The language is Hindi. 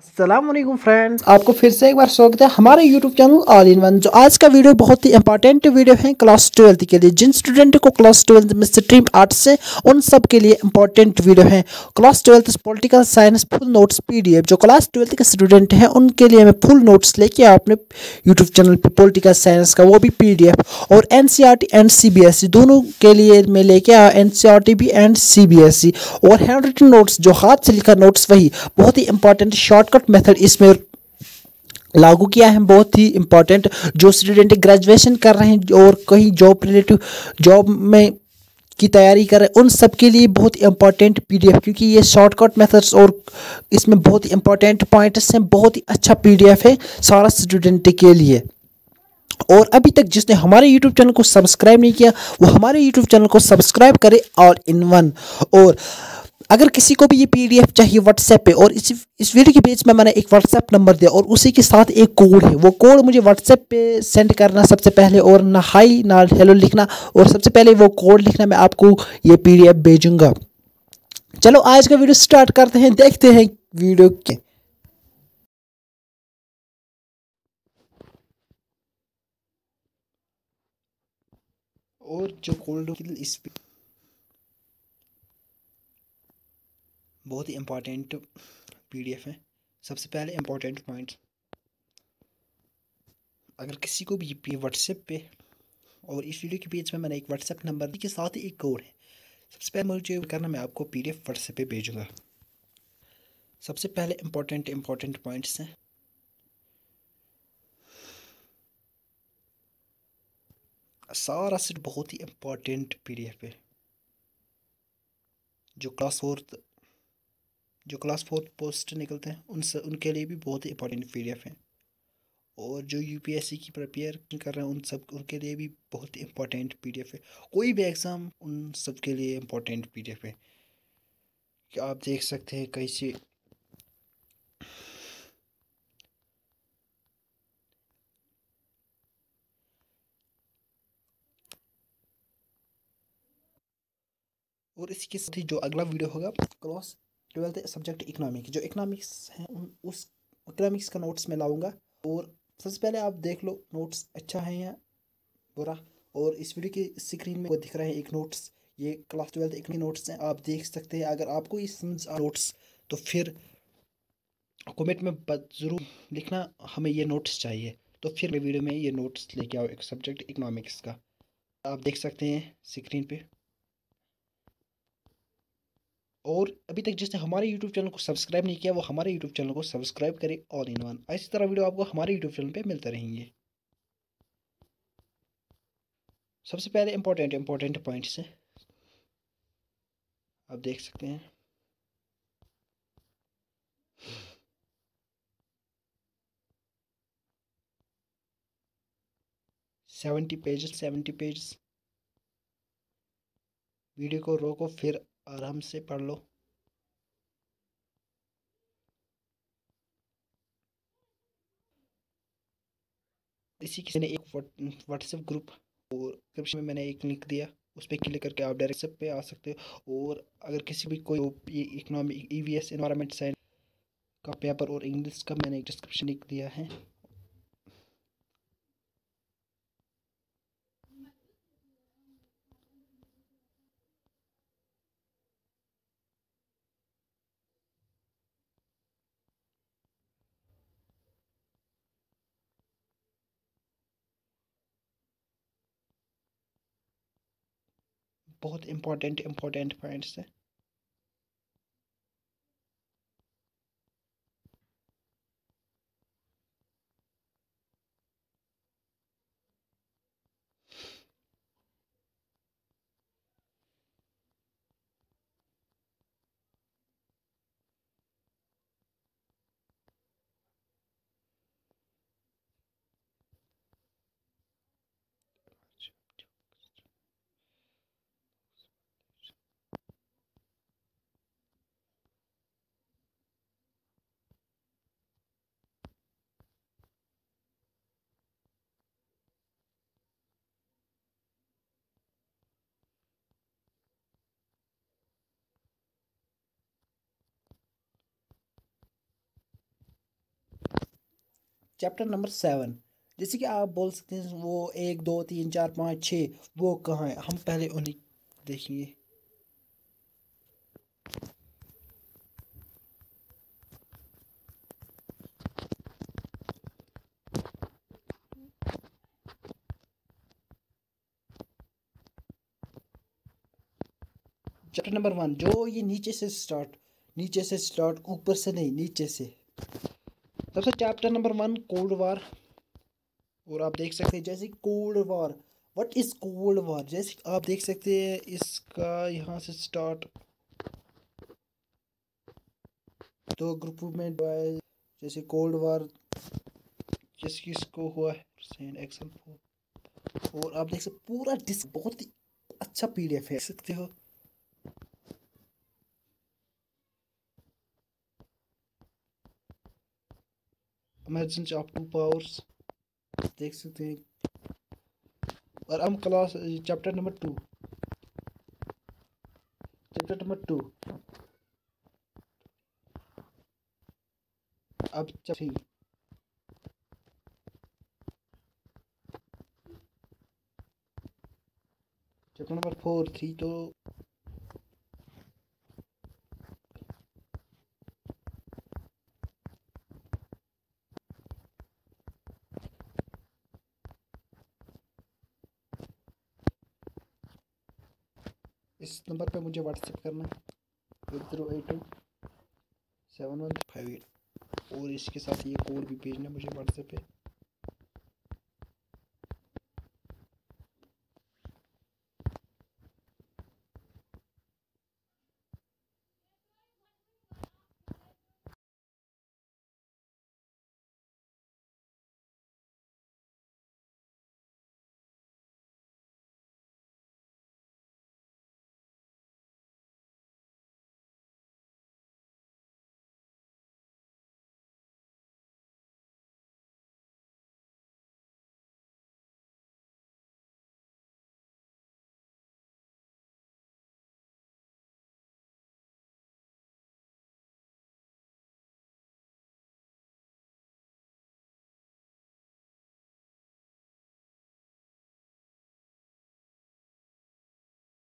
असलम फ्रेंड्स आपको फिर से एक बार स्वागत है हमारे YouTube channel all in one जो आज का वीडियो बहुत ही इंपॉर्टेंट वीडियो है क्लास ट्वेल्थ के लिए। जिन स्टूडेंट को क्लास ट्वेल्थ में स्ट्रीम आर्ट्स से, उन सब के लिए इंपॉर्टेंट वीडियो है। Class twelfth political science full notes PDF जो क्लास ट्वेल्थ के स्टूडेंट हैं, उनके लिए मैं फुल नोट्स लेके अपने यूट्यूब चैनल पर पोलिटिकल साइंस का वो भी पीडीएफ और एन एंड सी दोनों के लिए मैं लेके आया एन भी एंड सीबीएसई और हैंड रिटन नोट्स जो हाथ से लिखा नोट्स वही बहुत ही इंपॉर्टेंट शॉर्ट शॉर्टकट मेथड इसमें लागू किया है, बहुत ही इंपॉर्टेंट जो स्टूडेंट ग्रेजुएशन कर रहे हैं और कहीं जॉब रिलेटिव जॉब में की तैयारी कर रहे हैं, उन सब के लिए बहुत इंपॉर्टेंट पीडीएफ क्योंकि ये शॉर्टकट मेथड्स और इसमें बहुत ही इंपॉर्टेंट पॉइंट्स हैं, बहुत ही अच्छा पीडीएफ है सारा स्टूडेंट के लिए। और अभी तक जिसने हमारे यूट्यूब चैनल को सब्सक्राइब नहीं किया, वो हमारे यूट्यूब चैनल को सब्सक्राइब करे ऑल इन वन और अगर किसी को भी ये पीडीएफ चाहिए व्हाट्सएप पे, और इस इस वीडियो के पेज में मैंने एक व्हाट्सएप नंबर दिया, और उसी के साथ एक कोड है। वो कोड मुझे व्हाट्सएप पे सेंड करना सबसे पहले, और ना हाई ना हेलो लिखना, और सबसे पहले वो कोड लिखना मैं आपको ये पीडीएफ भेजूँगा। चलो, आज का वीडियो स्टार्ट करते हैं, देखते हैं वीडियो के। और जो कोल्ड इस बहुत ही इंपॉर्टेंट पीडीएफ है। सबसे पहले इंपॉर्टेंट पॉइंट्स अगर किसी को भी व्हाट्सएप पे और इस वीडियो के पेज में मैंने एक व्हाट्सएप नंबर के साथ ही एक कोड है। सबसे पहले मुझे करना, मैं आपको पी डी एफ़ व्हाट्सएप पर भेजूँगा। सबसे पहले इम्पोर्टेंट इम्पोर्टेंट पॉइंट्स हैं। सारा सेट बहुत ही इम्पोर्टेंट एफ़ है। जो क्लास फोर्थ जो क्लास फोर्थ पोस्ट निकलते हैं उन सब उनके लिए भी बहुत ही इंपॉर्टेंट पी डी एफ़ है। और जो यूपीएससी की प्रपेयर कर रहे हैं, उन सब, उनके लिए भी बहुत ही इंपॉर्टेंट पीडीएफ है। कोई भी एग्ज़ाम उन सब के लिए इम्पोर्टेंट पीडीएफ है। कि आप देख सकते हैं कैसे? और इसके साथ ही जो अगला वीडियो होगा क्लास ट्वेल्थ सब्जेक्ट इकनॉमिक्स जो इकनॉमिक्स हैं, उन, उस इकनॉमिक्स का नोट्स मैं लाऊँगा। और सबसे पहले आप देख लो नोट्स अच्छा है या बुरा? और इस वीडियो की स्क्रीन में वो दिख रहे हैं एक नोट्स ये क्लास ट्वेल्थ एक नोट्स हैं, आप देख सकते हैं। अगर आपको ये समझ नोट्स तो फिर कमेंट में ज़रूर लिखना, हमें ये नोट्स चाहिए। तो फिर मैं वीडियो में ये नोट्स लेके आओ एक सब्जेक्ट इकनॉमिक्स का। आप देख सकते हैं स्क्रीन पे। और अभी तक जिसने हमारे यूट्यूब चैनल को सब्सक्राइब नहीं किया, वो हमारे यूट्यूब चैनल को सब्सक्राइब करे ऑल इन वन इसी तरह वीडियो आपको हमारे यूट्यूब चैनल पे मिलते रहेंगे। सबसे पहले इंपॉर्टेंट इंपॉर्टेंट पॉइंट्स हैं। आप देख सकते हैं। Seventy pages seventy pages video को रोको, फिर आराम से पढ़ लो। इसी किसी ने एक व्हाट्सएप ग्रुप और डिस्क्रिप्शन में मैंने एक लिंक दिया, उस पर क्लिक करके आप डायरेक्ट सब पे आ सकते हो और अगर किसी भी कोई इकोनॉमिक ई वी साइंस का पेपर और इंग्लिश का मैंने एक डिस्क्रिप्शन लिंक दिया है। बहुत इंपॉर्टेंट इंपॉर्टेंट पॉइंट्स हैं चैप्टर नंबर सेवन जैसे कि आप बोल सकते हैं, वो एक, दो, तीन, चार, पाँच छः वो कहाँ है? हम पहले उन्हें देखेंगे। चैप्टर नंबर वन जो ये नीचे से स्टार्ट नीचे से स्टार्ट ऊपर से नहीं, नीचे से। सबसे chapter number one cold war और आप देख सकते हैं, जैसे cold war what is cold war जैसे आप देख सकते हैं, इसका यहाँ से स्टार्ट दो ग्रुप में जैसे कोल्ड वार जिस किसको हुआ है? और आप देख सकते पूरा डिस्क बहुत ही अच्छा पीडीएफ है। देख सकते हो। इमरजेंसी ऑफ़ टू पावर्स देख सकते हैं। और हम class chapter number two chapter number two अब three chapter number four three तो इस नंबर पे मुझे व्हाट्सएप करना। Eight zero eight two seven one five eight और इसके साथ ये कोड भी भेजना मुझे व्हाट्सएप पे।